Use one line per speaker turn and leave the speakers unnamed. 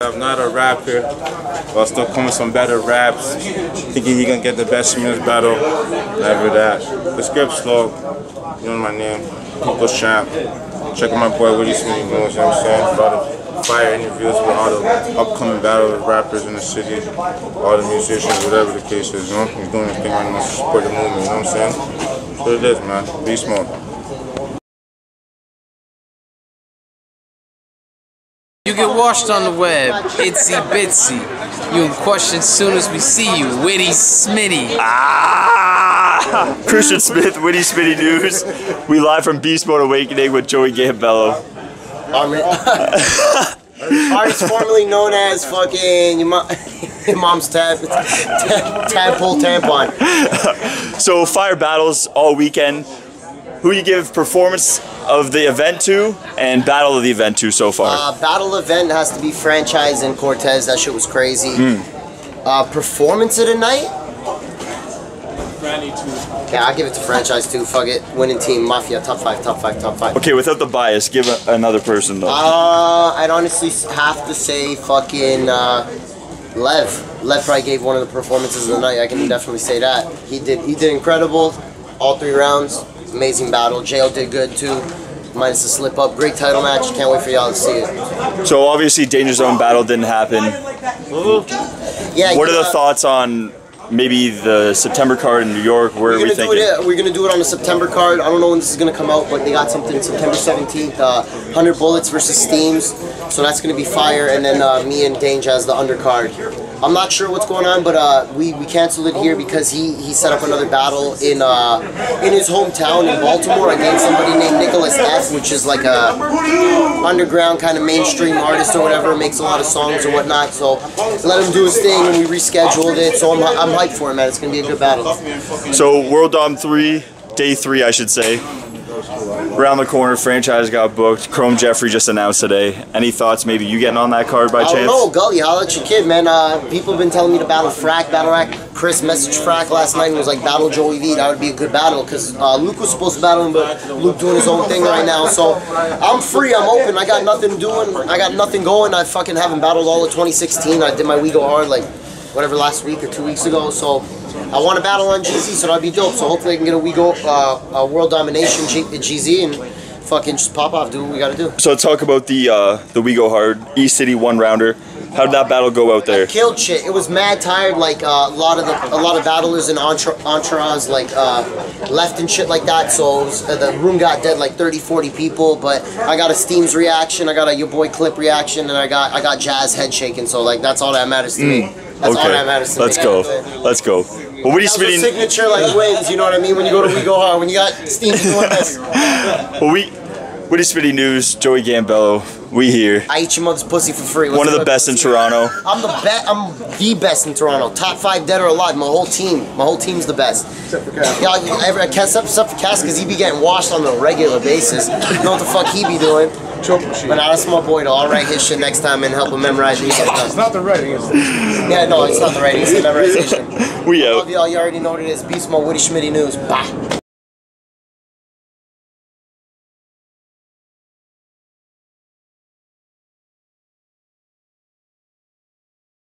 I'm not a rapper, but I'll still coming some better raps. Thinking he gonna get the best in this battle. Never that. The script slow. You know my name. People's champ. Check out my boy Witty Smitty, you know what I'm saying? A lot of fire interviews with all the upcoming battle rappers in the city, all the musicians, whatever the case is, you know? He's doing his thing right now support the movement, you know what I'm saying? What it is, man. Be smart.
You get washed on the web, itsy bitsy. You in question soon as we see you, witty smitty.
Ah! Christian Smith, Witty Smitty News. We live from Beast Mode Awakening with Joey Gambello.
Artist formerly known as fucking your, mom, your mom's tab, tab, tadpole tampon.
So fire battles all weekend. Who you give performance of the event to and battle of the event to so far?
Uh, battle event has to be franchise and Cortez. That shit was crazy. Uh, performance of the night? Yeah, I'll give it to franchise too. Fuck it. Winning team, Mafia, top five, top five, top five.
okay, without the bias, give a, another person though.
Uh, I'd honestly have to say fucking uh, Lev. Lev probably gave one of the performances of the night. I can definitely say that. He did. He did incredible. All three rounds. Amazing battle. JL did good too. Minus the slip up. Great title match. Can't wait for y'all to see it.
So obviously Danja Zone battle didn't happen.
Yeah.
What are the thoughts on maybe the September card in New York? Where
We're
we
gonna do
thinking?
it. We're gonna do it on the September card. I don't know when this is gonna come out, but they got something September 17th. Uh, 100 bullets versus Steams, so that's gonna be fire. And then uh, me and Danja as the undercard. I'm not sure what's going on, but uh, we we canceled it here because he he set up another battle in uh, in his hometown in Baltimore against somebody named Nicholas F, which is like a underground kind of mainstream artist or whatever. Makes a lot of songs and whatnot. So let him do his thing, and we rescheduled it. So I'm I'm hyped for it, man. It's gonna be a good battle.
So World Dom 3, day 3 I should say. Around the corner, franchise got booked. Chrome Jeffrey just announced today. Any thoughts maybe you getting on that card by
I
chance?
know, Gully, holla at your kid, man. Uh, people have been telling me to battle Frack, Battle Rack. Chris messaged Frack last night and was like, battle Joey V. That would be a good battle because uh, Luke was supposed to battle him, but Luke doing his own thing right now. So I'm free, I'm open. I got nothing doing. I got nothing going. I fucking haven't battled all of 2016. I did my We Go Hard like whatever last week or two weeks ago. So I want to battle on GZ, so that'd be dope. So hopefully I can get a We Go uh, a World Domination G- GZ and fucking just pop off, do what we gotta do.
So talk about the uh, the We Go Hard East City one rounder. How did that battle go out there?
killed shit. It was mad tired. Like uh, a lot of the a lot of battlers and entourage like uh, left and shit like that. So was, uh, the room got dead like 30, 40 people. But I got a Steams reaction. I got a your boy clip reaction, and I got I got Jazz head shaking. So like that's all that matters to me. That's all that matters to
let's
me.
go. Let's go. Well, Witty
That was a signature like wins. You know what I mean? When you go to We Go Hard, when you got Steams doing this,
well, we, Witty Smitty News, Joey Gambello, we here.
I eat your mother's pussy for free. What's
One of the best in? Toronto.
I'm the best. I'm the best in Toronto. Top five dead or alive. My whole team. My whole team's the best. Except for Cass. Yeah, I, I, except, except for Cass, because he be getting washed on a regular basis. You know what the fuck he be doing? But now that's my boy though. I'll write his shit next time and help him memorize these
It's not the writing, it's
Yeah, no, it's not the writing. It's the memorization.
We
Love
out.
y'all. You already know what it is. Beast Mode, Witty Smitty News. Bye.